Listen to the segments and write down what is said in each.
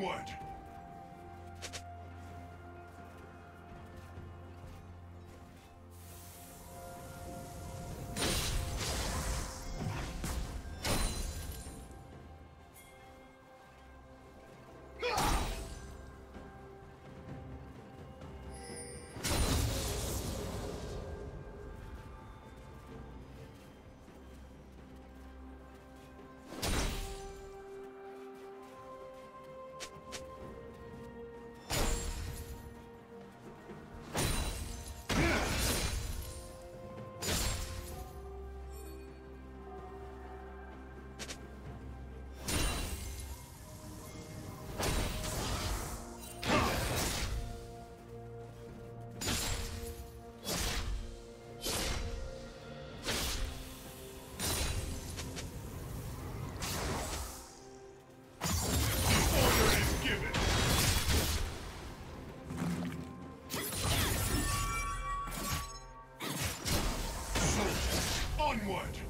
Onward! Onward!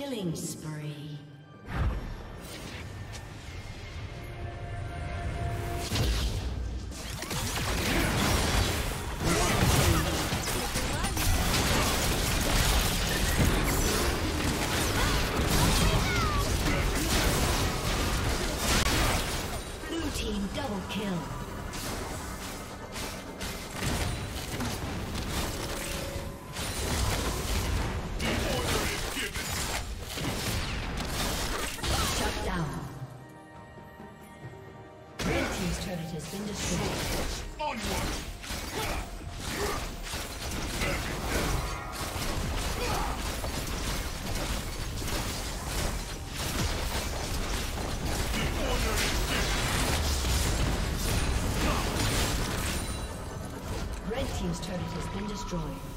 Killing spree. has been destroyed. Onward! Red Team's turret has been destroyed.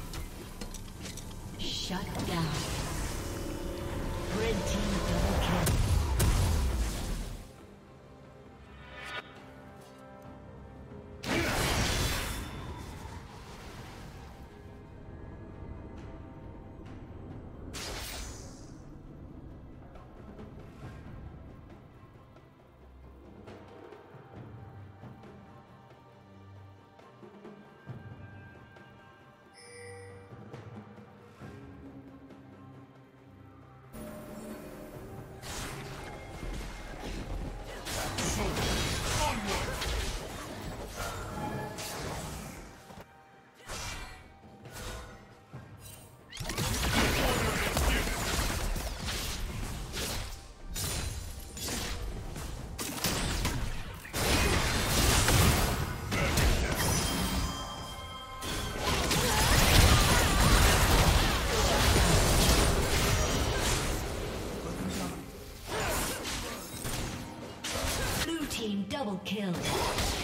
Double kill.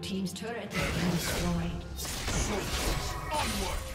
Team's turret has been destroyed. Soldiers, onward!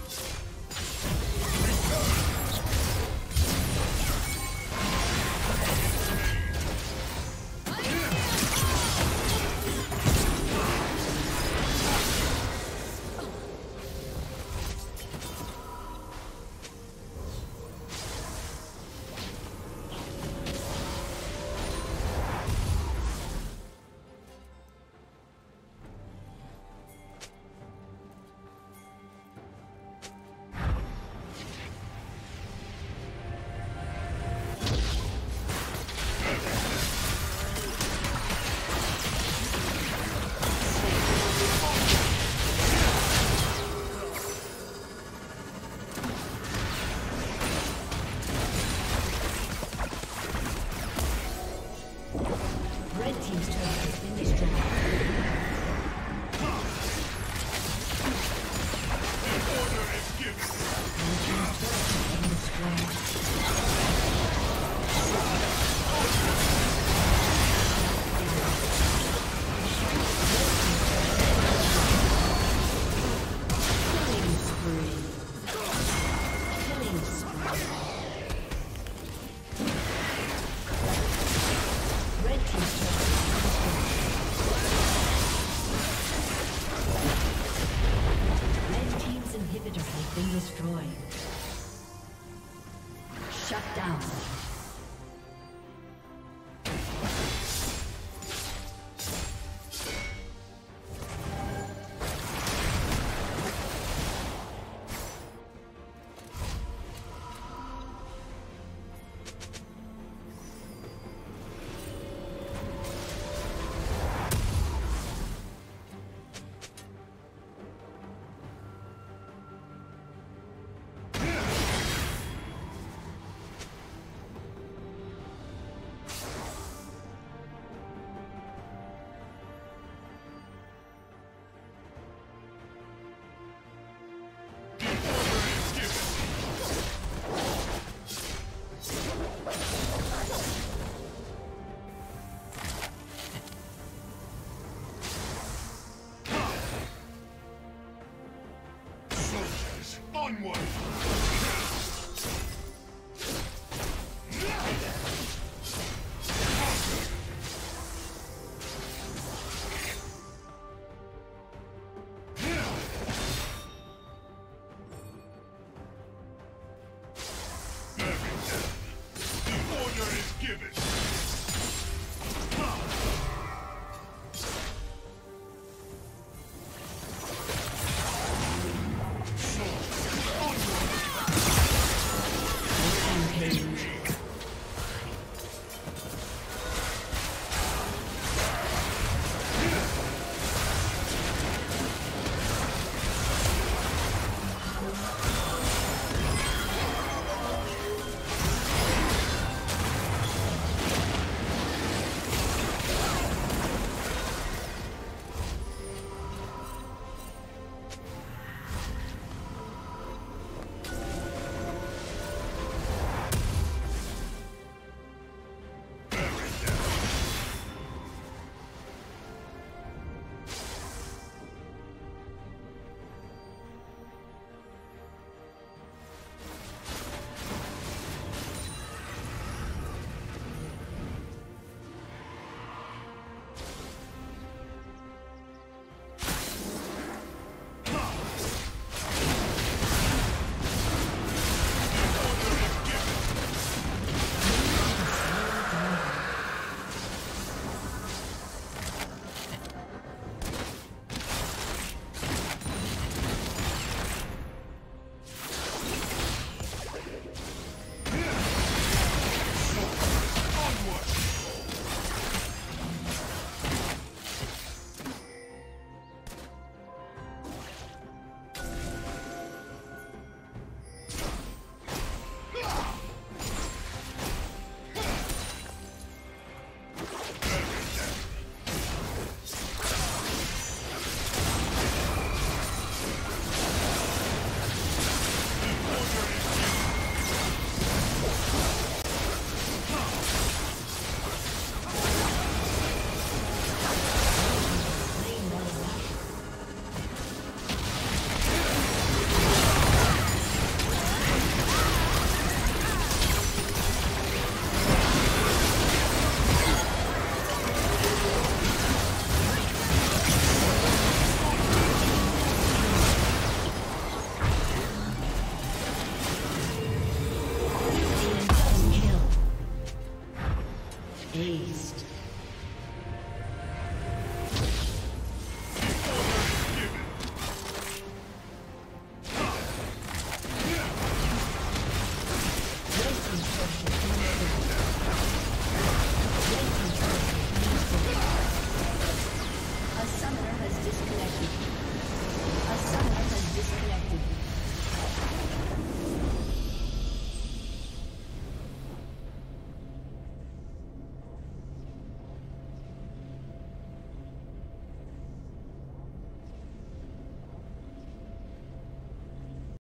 one.